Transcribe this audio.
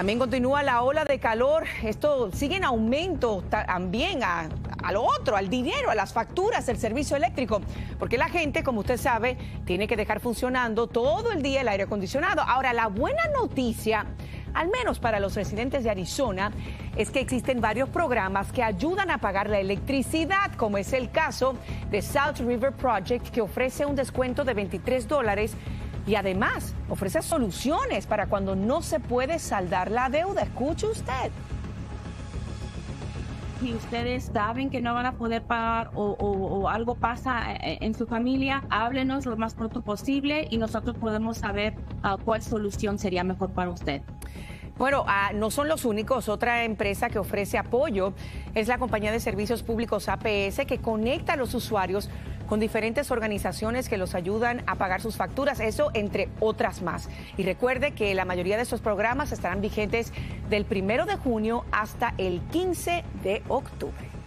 También continúa la ola de calor. Esto sigue en aumento también a, a, lo otro, al dinero, a las facturas del servicio eléctrico. Porque la gente, como usted sabe, tiene que dejar funcionando todo el día el aire acondicionado. Ahora, la buena noticia al menos para los residentes de Arizona, es que existen varios programas que ayudan a pagar la electricidad, como es el caso de South River Project, que ofrece un descuento de 23 dólares y además ofrece soluciones para cuando no se puede saldar la deuda. Escuche usted si ustedes saben que no van a poder pagar o, algo pasa eh, en su familia, háblenos lo más pronto posible y nosotros podemos saber ah, cuál solución sería mejor para usted. Bueno, ah, no son los únicos. Otra empresa que ofrece apoyo es la compañía de servicios públicos APS que conecta a los usuarios con diferentes organizaciones que los ayudan a pagar sus facturas, eso entre otras más. Y recuerde que la mayoría de estos programas estarán vigentes del primero de junio hasta el 15 de octubre.